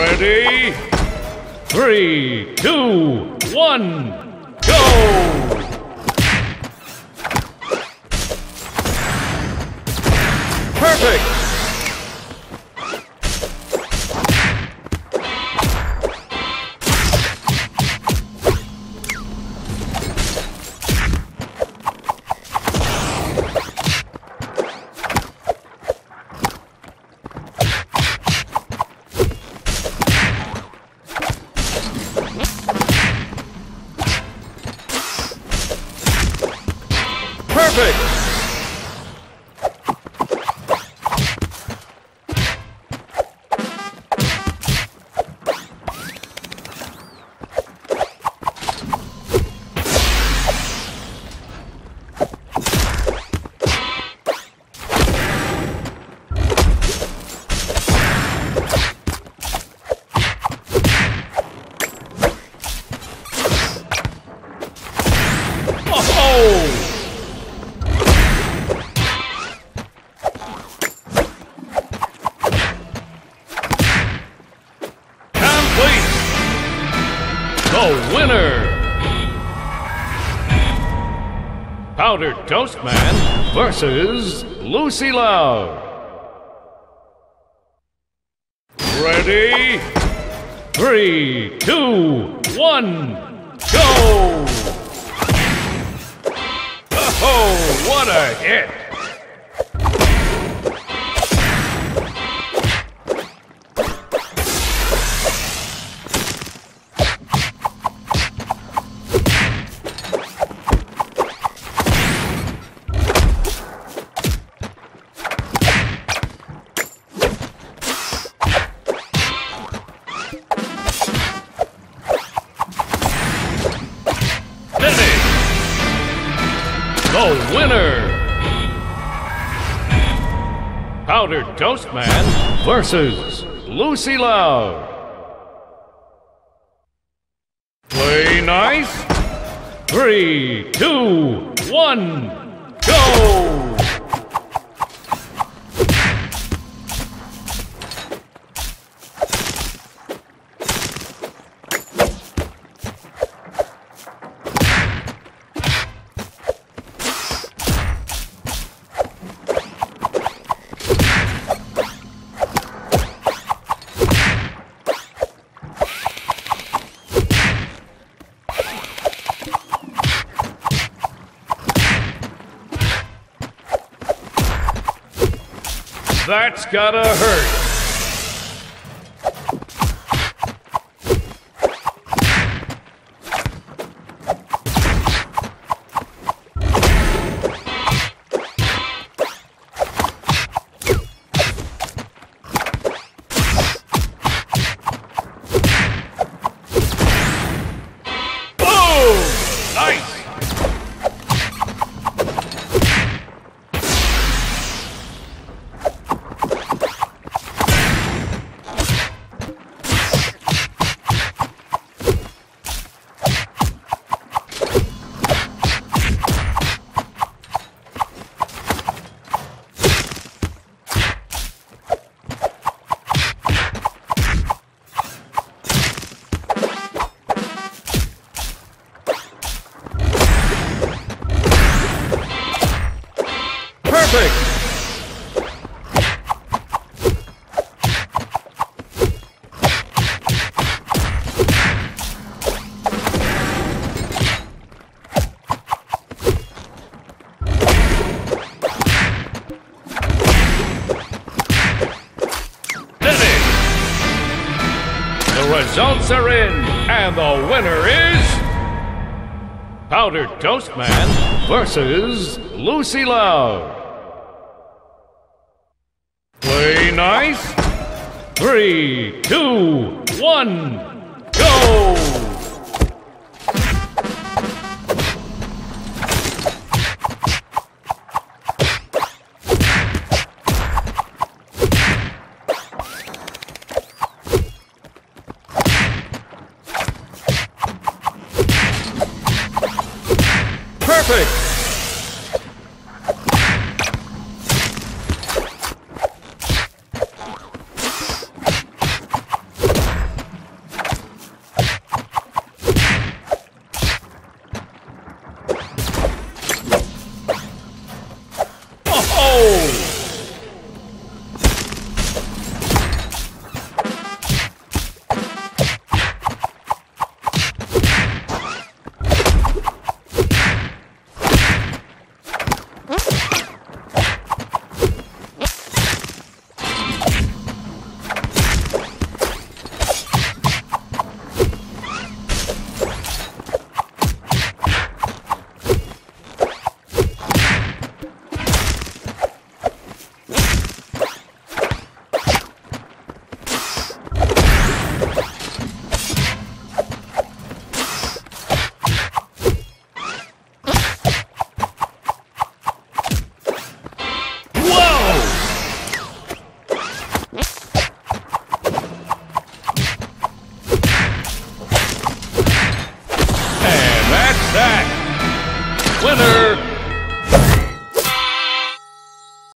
Ready? Three, two, one, go! Perfect! Perfect! Winner! Powdered Toast Man versus Lucy Loud. Ready? Three, two, one, go! Oh, what a hit! The winner! Powdered Toast Man versus Lucy Loud. Play nice. Three, two, one, go! That's gotta hurt. Perfect! The results are in, and the winner is Powdered Toast Man versus Lucy Loud. Nice. Three, two, one, go! Perfect!